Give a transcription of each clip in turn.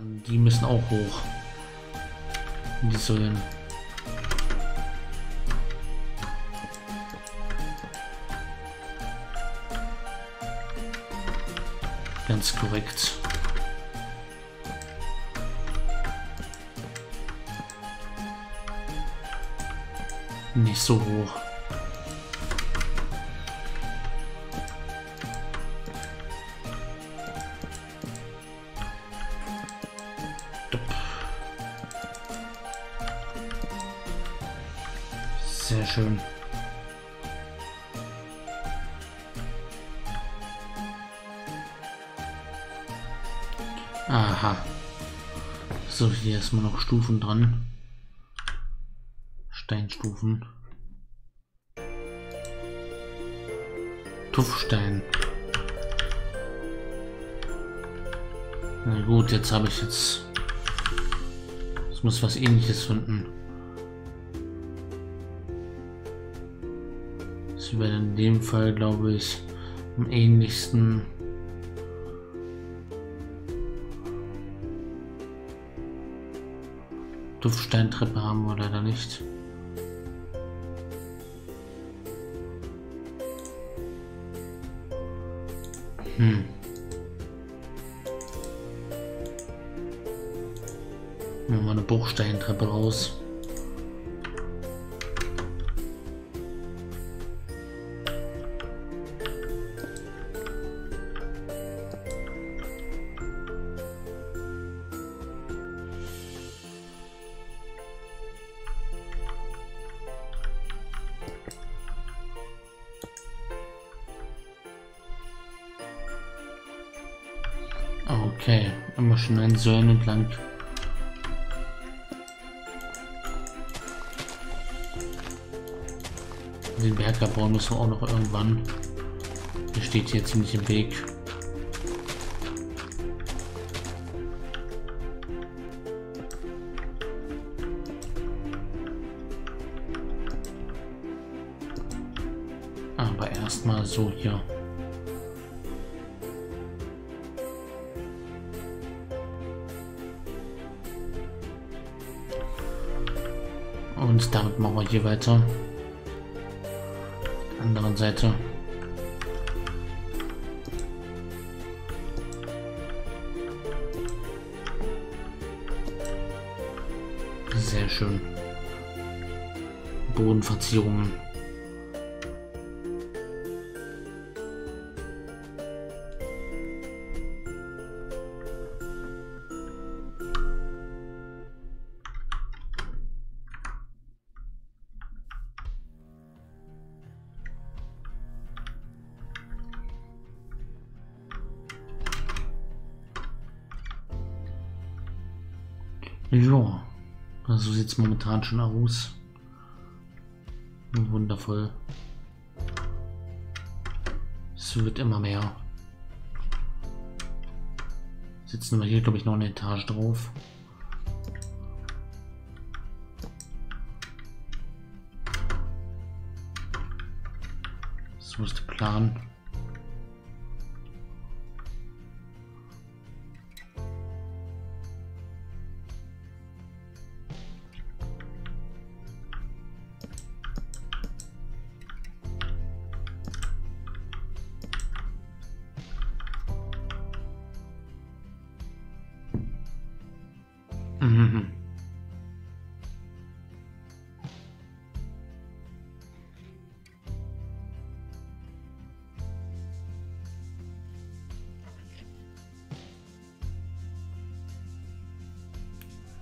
Dann die müssen auch hoch. Die sollen. Ganz korrekt. Nicht so hoch. Sehr schön. Aha. So, hier erstmal noch Stufen dran. Steinstufen. Tuffstein. Na gut, jetzt habe ich jetzt... Es muss was ähnliches finden. Wäre in dem Fall, glaube ich, am ähnlichsten Duftsteintreppe haben wir leider nicht. Hm. Machen wir eine Bruchsteintreppe raus. Okay, immer schon ein Säulen entlang. Den Berg bauen müssen wir auch noch irgendwann. Der steht hier ziemlich im Weg. Aber erstmal so hier. Und damit machen wir hier weiter. Anderen Seite. Sehr schön. Bodenverzierungen. Ja, so sieht es momentan schon aus. Wundervoll. Es wird immer mehr. Sitzen wir hier, glaube ich, noch eine Etage drauf. So ist der Plan.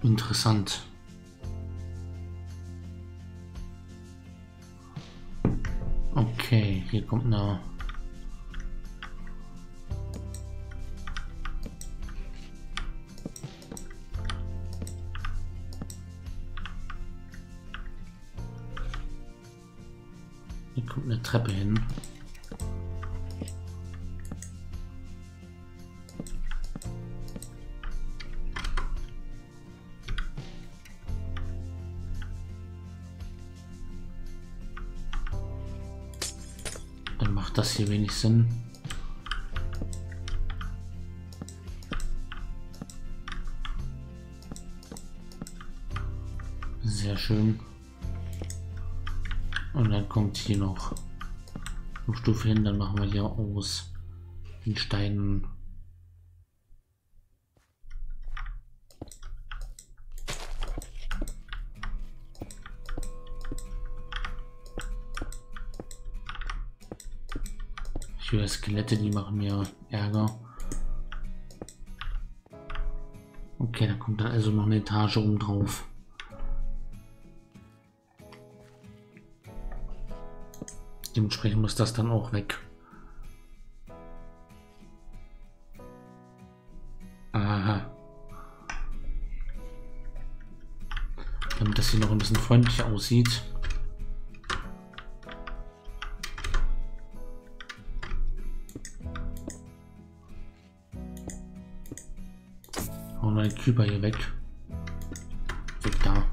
Interessant. Okay, hier kommt eine Hier kommt eine Treppe hin. das hier wenig Sinn. Sehr schön. Und dann kommt hier noch eine Stufe hin, dann machen wir hier aus den Steinen Ich höre Skelette, die machen mir Ärger. Okay, da kommt dann also noch eine Etage oben drauf. Dementsprechend muss das dann auch weg. Aha. Damit das hier noch ein bisschen freundlicher aussieht. Wir den Küber hier weg. Weg da.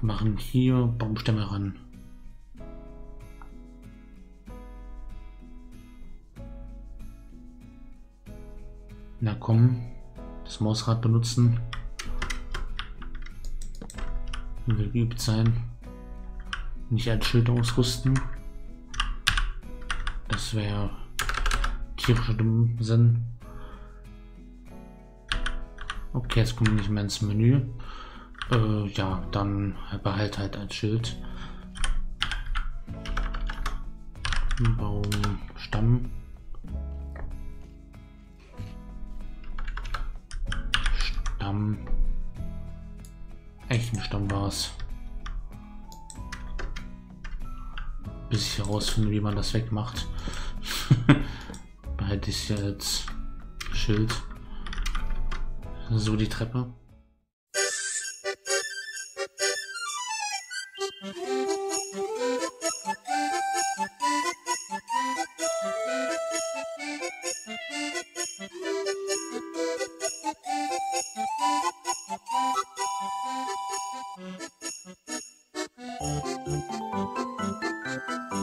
machen hier Baumstämme ran. Na komm, das Mausrad benutzen. Will geübt sein. Nicht als Schild ausrüsten. Das wäre tierischer Sinn. Okay, jetzt kommen wir nicht mehr ins Menü. Äh, ja, dann behalt halt als Schild. Baum, Stamm. Stamm. Echten Stamm war Bis ich herausfinde, wie man das wegmacht. Behalte ich als Schild. So die Treppe.